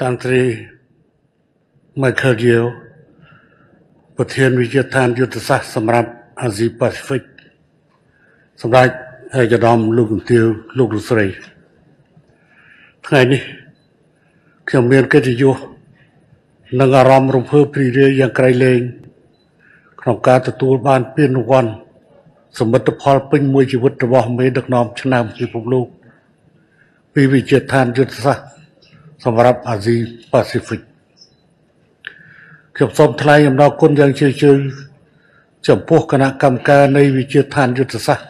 តាំងត្រី Michael Yeo ប្រធានវិទ្យាឋានយុទ្ធសាស្ត្រសម្រាប់អាស៊ីប៉ាស៊ីហ្វិកសម្រាប់ឯកឧត្តមលោកជំទាវលោកលោកស្រីថ្ងៃនេះខ្ញុំមានកិត្តិយសនិងអារម្មណ៍រំភើបព្រីរាយយ៉ាងក្រៃលែងក្នុងការទទួលបានពានរង្វាន់សមិទ្ធផលពេញមួយជីវិតរបស់មេដឹកនាំឆ្នាំពិភពលោកពីវិជាឋានយុទ្ធសាស្ត្រ សម្រាប់អាស៊ីប៉ាស៊ីហ្វិកខ្ញុំសូមថ្លែងអំណរគុណយ៉ាងជ្រាលជ្រៅចំពោះគណៈកម្មការនៃវិជាឋានយុទ្ធសាស្ត្រ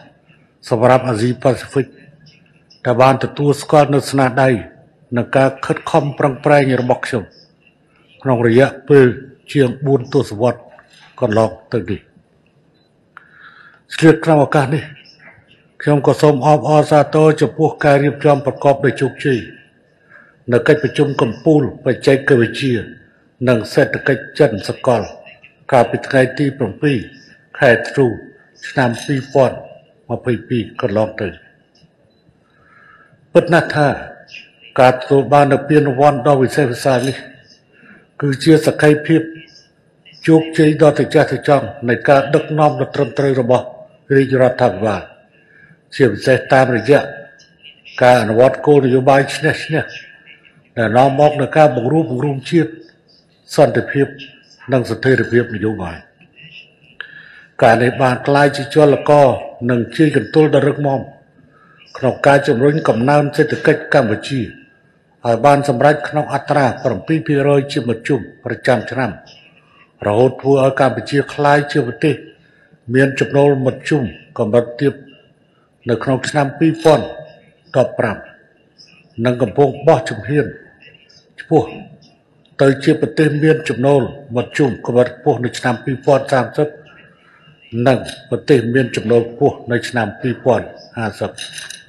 សម្រាប់អាស៊ីប៉ាស៊ីហ្វិកដែលបានទទួលស្គាល់នូវស្នាដៃនិងការខិតខំប្រឹងប្រែងរបស់ខ្ញុំក្នុងរយៈពេលជាង4ទសវត្សរ៍កន្លងទៅនេះឆ្លៀតក្នុងឱកាសនេះខ្ញុំក៏សូមអបអរសាទរចំពោះការរៀបចំប្រកបដោយជោគជ័យ នៅកិច្ចប្រជុំកំពូលបច្ចេកវិទ្យានិងសេដ្ឋកិច្ចចិនសកល កាលពីថ្ងៃទី7ខែធ្នូឆ្នាំ2022កន្លងទៅពិតណាស់ថាការទទួលបាននូវពានរង្វាន់ដ៏វិសេសវិសាលនេះ គឺជាសក្ខីភាពជោគជ័យដ៏ត្រចះត្រចង់នៃការដឹកនាំដ៏ត្រឹមត្រូវរបស់រាជរដ្ឋាភិបាលជាពិសេសតាមរយៈការអនុវត្តគោលនយោបាយឈ្នះឈ្នះ ដែលនាំមកនូវការបង្រួបបង្រួមជាតិសន្តិភាពនិងស្ថិរភាពនយោបាយការនេះបានក្លាយជាជលករនិងជាកន្ទុលដ៏រឹងមាំក្នុងការជំរុញកំណើនសេដ្ឋកិច្ចកម្ពុជាហើយបានសម្រេចក្នុងអត្រា7%ជាមធ្យមប្រចាំឆ្នាំរហូតធ្វើឲ្យកម្ពុជាក្លាយជាប្រទេស មានចំណូលមធ្យមកម្រិតទាបនៅក្នុងឆ្នាំ2015និងកំពុងបោះជំហាន ឆ្ពោះទៅជាប្រទេសមានចំណូលមធ្យមកម្រិតខ្ពស់នៅឆ្នាំ2030និងប្រទេសមានចំណូលខ្ពស់នៅឆ្នាំ2050